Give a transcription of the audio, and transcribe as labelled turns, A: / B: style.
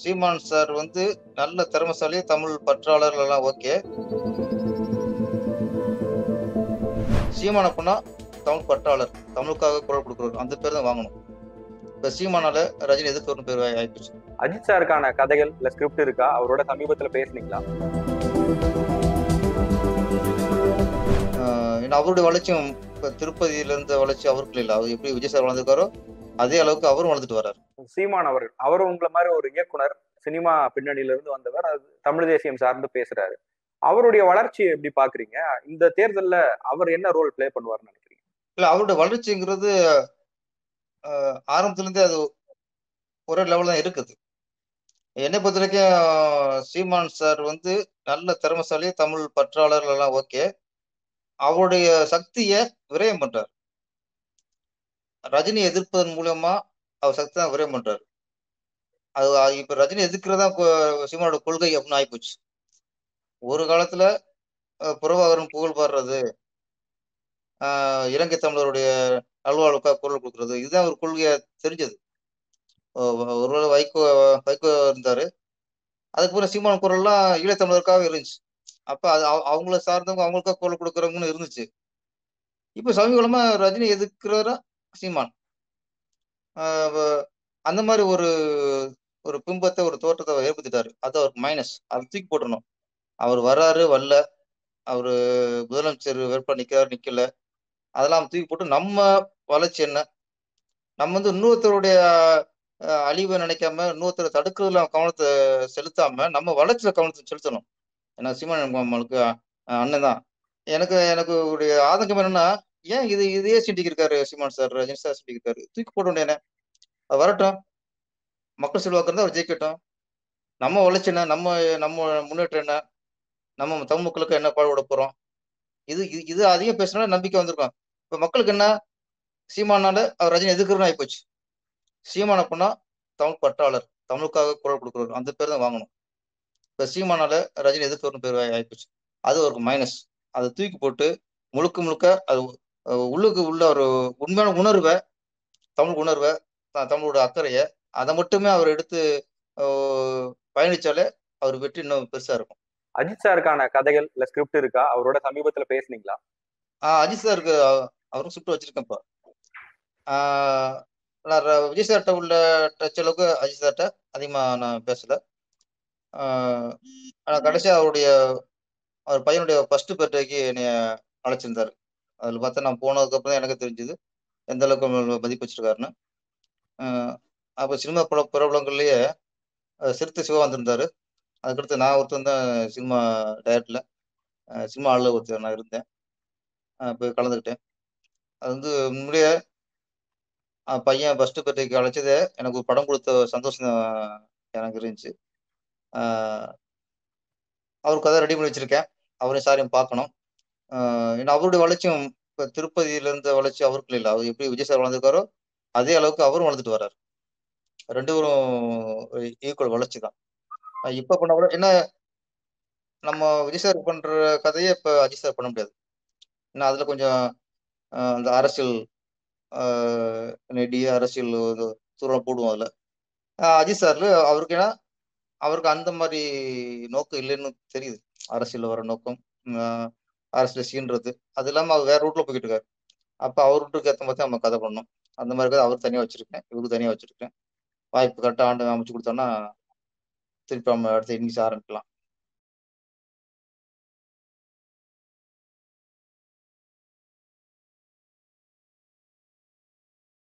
A: சீமான் sir வந்து நல்ல திறமைசாலி தமிழ் பற்றாளர்கள் எல்லாம் ஓகே. சீமான பண்ணா தமிழ் பற்றாளர் தமிழுக்காக குரல் கொடுக்குறவர். அந்த பேர் தான் வாங்கணும். இப்ப சீமானால ரஜினி எதுக்கு ஒரு பேர் ஆயிப்போச்சு?
B: அஜித் சாருக்கான கதைகள் இல்ல ஸ்கிரிப்ட் இருக்கா? அவரோட சமீபத்துல பேசுனீங்களா?
A: அவருடைய வளர்ச்சியும் இப்ப திருப்பதியில இருந்த வளர்ச்சி அவருக்கு இல்லை. அவர் எப்படி விஜய் சார் வளர்ந்துருக்காரோ அதே அளவுக்கு அவரும் வளர்ந்துட்டு வர்றாரு.
B: சீமான் அவர்கள். அவர் உங்களை மாதிரி ஒரு இயக்குனர் சினிமா பின்னணியில இருந்து வந்தவர். அது தமிழ் தேசியம் சார்ந்து பேசுறாரு. அவருடைய வளர்ச்சியை எப்படி பாக்குறீங்க? இந்த தேர்தல்ல அவர் என்ன ரோல் ப்ளே பண்ணுவார்னு நினைக்கிறீங்க?
A: இல்ல அவருடைய வளர்ச்சிங்கிறது ஆரம்பத்துல இருந்தே அது ஒரே லெவல் தான் இருக்குது. என்னை பொறுத்த வரைக்கும் சீமான் சார் வந்து நல்ல திறமைசாலி தமிழ் பற்றாளர்கள் எல்லாம் ஓகே அவருடைய சக்தியை விரயம் பண்றார். ரஜினி எதிர்ப்பதன் மூலயமா அவர் சக்தி தான் விரயம் பண்றாரு. அது இப்ப ரஜினி எதிர்க்கிறதா சிவனோட சீமானோட கொள்கை அப்படின்னு ஆயிப்போச்சு. ஒரு காலத்துல புறவாகரன் புகழ் பாடுறது ஆஹ், இலங்கை தமிழருடைய நல்வாழ்வுக்காக குரல் கொடுக்கறது இதுதான் ஒரு கொள்கையா தெரிஞ்சது. ஒருவேளை வைகோ வைகோ இருந்தாரு. அதுக்கு பிறகு சீமான குரல்லாம் ஈழத்தமிழருக்காக இருந்துச்சு. அப்ப அது அவ- அவங்கள சார்ந்தவங்க அவங்களுக்காக குரல் கொடுக்குறவங்கன்னு இருந்துச்சு. இப்ப சமீபமா ரஜினி எதிர்க்கிறவரா சீமான் ஆஹ் அந்த மாதிரி ஒரு ஒரு பிம்பத்தை ஒரு தோற்றத்தை ஏற்படுத்திட்டாரு. அது அவருக்கு மைனஸ் அதை தூக்கி போட்டணும் அவர் வராரு வரல. அவரு முதலமைச்சர் வேட்பாளர் நிக்கிறாரு நிக்கல. அதெல்லாம் தூக்கி போட்டு நம்ம வளர்ச்சி என்ன? நம்ம வந்து இன்னொருத்தருடைய அழிவை நினைக்காம இன்னொருத்தரை தடுக்கிறதுல கவனத்தை செலுத்தாம நம்ம வளர்ச்சியில கவனத்தை செலுத்தணும். ஏன்னா சீமான் நம்மளுக்கு அண்ணன் தான். எனக்கு எனக்கு உடைய ஆதங்கம் என்னன்னா ஏன் இது இதையே சிண்டிக்கு இருக்காரு சீமான் சார் ரஜினி சார் சிண்டிக்கு இருக்காரு தூக்கி போட வேண்டியனே அது வரட்டும். மக்கள் செல்வாக்கு இருந்தால் அவர் ஜெயிக்கட்டும். நம்ம வளர்ச்சி என்ன நம்ம நம்ம முன்னேற்றம் என்ன? நம்ம தமிழ் மக்களுக்கு என்ன பாடுபட போறோம்? இது இது இது அதிகம் பேசினால நம்பிக்கை வந்திருக்கும். இப்ப மக்களுக்கு என்ன? சீமானால அவர் ரஜினி எதிர்க்கிறன்னு ஆயிப்போச்சு சீமான அப்படின்னா தமிழ் பற்றாளர் தமிழுக்காக குரல் கொடுக்குறவர். அந்த பேர் தான் வாங்கணும். இப்ப சீமானால ரஜினி எதுக்குறன்னு பேர் ஆகிப்போச்சு ஆயிப்போச்சு. அது ஒரு மைனஸ் அதை தூக்கி போட்டு முழுக்க முழுக்க அது உள்ளுக்கு உள்ள ஒரு உண்மையான உணர்வை தமிழ் உணர்வை தமிழோட அக்கறையை அதை மட்டுமே அவர் எடுத்து பயணிச்சாலே அவர் வெற்றி இன்னும் பெருசா இருக்கும்.
B: அஜித் சாருக்கான கதைகள் இல்ல ஸ்கிரிப்ட் இருக்கா? அவரோட சமீபத்துல பேசுனீங்களா?
A: ஆஹ் அஜித் சாருக்கு அவரும் சுட்டு வச்சிருக்கேன்ப்பா. ஆஹ் நான் விஜய் சார்கிட்ட உள்ள டச் அளவுக்கு அஜித் சார்கிட்ட அதிகமா நான் பேசல. ஆனா கடைசியா அவருடைய அவர் பையனுடைய ஃபர்ஸ்ட் பர்த்டேக்கு என்னைய அழைச்சிருந்தாரு. அதில் பார்த்தா நான் போனதுக்கப்புறம் தான் எனக்கு தெரிஞ்சது. எந்த அளவுக்கு மதிப்பு வச்சிருக்காருன்னு. அப்போ சினிமா புல பிரபலங்கள்லேயே சிறுத்தை சிவா வந்திருந்தாரு. அதுக்கடுத்து நான் ஒருத்தன் தான் சினிமா டயட்ல சினிமா ஆளில் ஒருத்தர் நான் இருந்தேன். போய் கலந்துக்கிட்டேன். அது வந்து முன்னாடியே பையன் ஃபஸ்ட்டு பர்த்டேக்கு அழைச்சதே எனக்கு ஒரு படம் கொடுத்த சந்தோஷம் எனக்கு இருந்துச்சு. அவர் கதை ரெடி பண்ணி வச்சுருக்கேன். அவரையும் சாரையும் பார்க்கணும். ஏன்னா அவருடைய வளர்ச்சியும் இப்போ திருப்பதியில இருந்த வளர்ச்சி அவருக்கு இல்லை. அவர் எப்படி விஜய் சார் வளர்ந்துருக்காரோ அதே அளவுக்கு அவரும் வளர்ந்துட்டு வர்றாரு. ரெண்டு பேரும் ஈக்குவல் வளர்ச்சி தான். இப்போ இப்ப பண்ண கூட என்ன நம்ம விஜய் சார் பண்ற கதையை இப்ப அஜித் சார் பண்ண முடியாது. ஏன்னா அதுல கொஞ்சம் அந்த அரசியல் ஆஹ் நெடி அரசியல் தூரம் போடுவோம் அதுல. அஜித் சார்ல அவருக்கு ஏன்னா அவருக்கு அந்த மாதிரி நோக்கம் இல்லைன்னு தெரியுது. அரசியல் வர நோக்கம் ஆஹ் சீன்றது அது இல்லாமல் அவர் வேற ரூட்ல போய்கிட்டு இருக்காரு. அப்போ அவர் ரூட்டுக்கு ஏற்ற மாதிரி நம்ம கதை பண்ணணும். அந்த மாதிரி கதை அவர் தனியாக வச்சிருக்கேன். இவருக்கு தனியாக வச்சிருக்கேன். வாய்ப்பு கரெக்டாக ஆண்டு அமைச்சு கொடுத்தோன்னா திருப்பி நம்ம அடுத்த இன்னிங்ஸ் ஆரம்பிக்கலாம்.